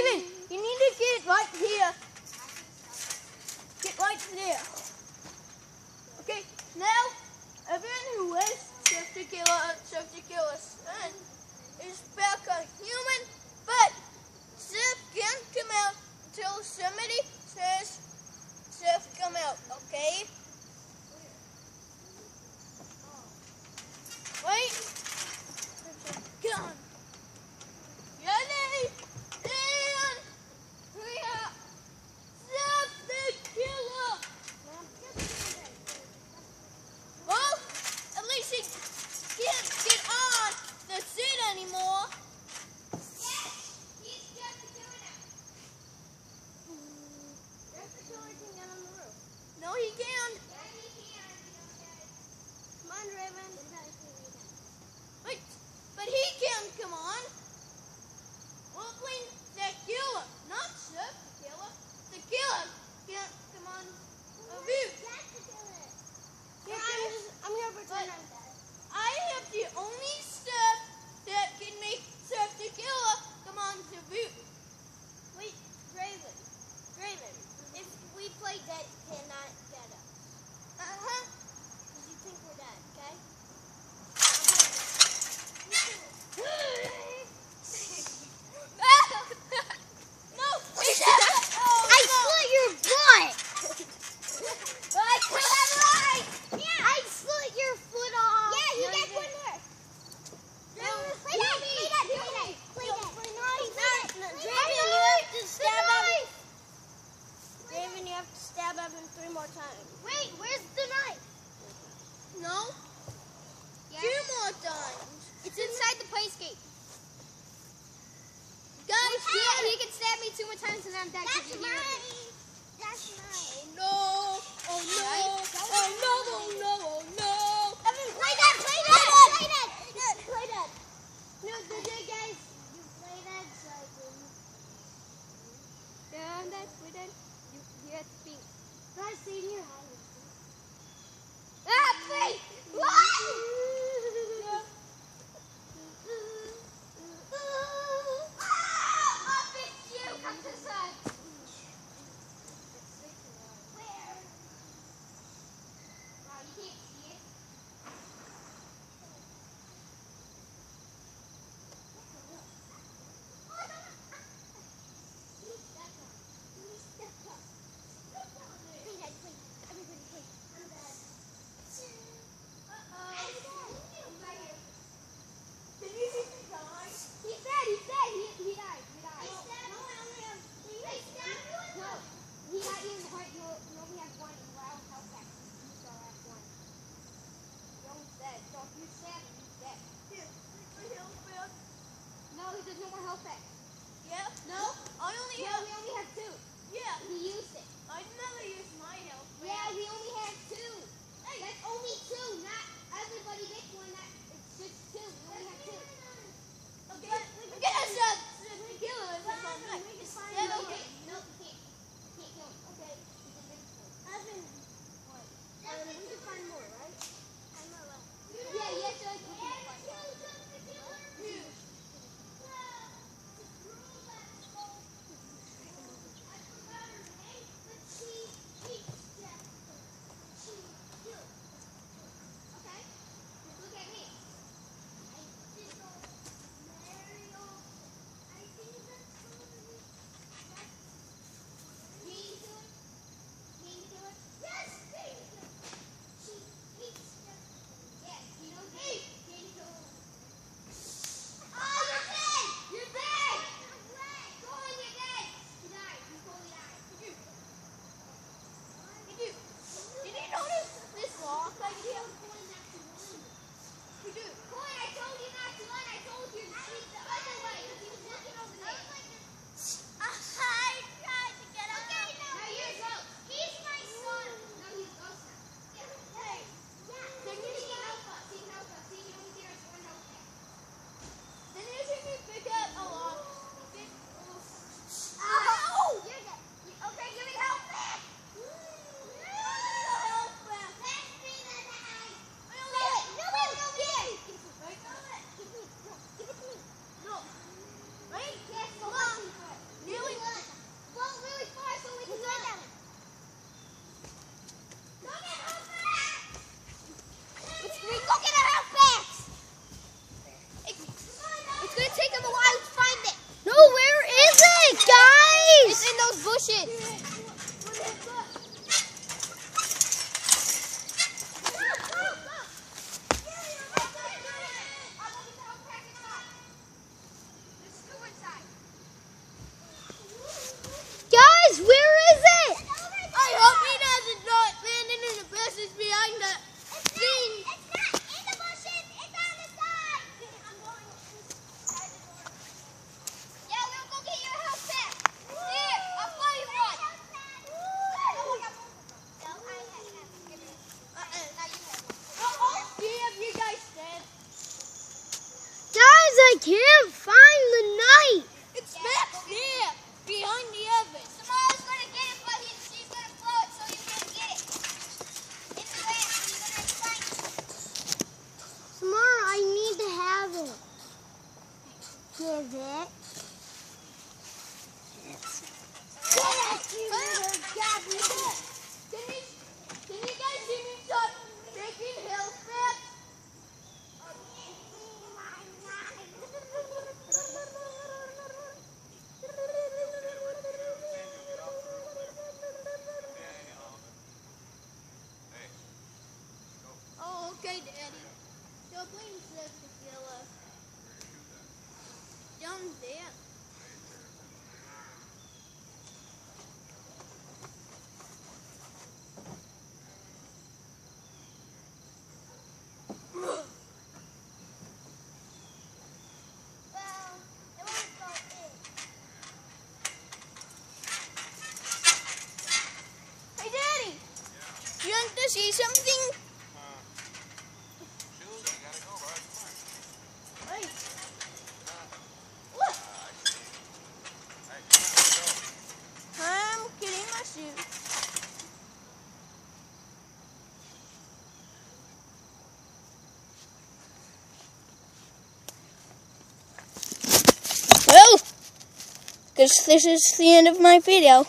You need to get right here. Get right there. Okay, now everyone who lives, Jeff the Killer, Chef Tequila's son, is back on. inside the playscape. Guys, he, he, can stab me two more times and I'm dead. That's mine. That's mine. No. Oh no. Oh no. Oh no. 因 I can't find the knife. It's back there, behind the oven. Tomorrow's gonna get it, but gonna blow it, so get it. The he's gonna find it. Tomorrow, I need to have it. Give it. Queen says to Don't dance. because this is the end of my video.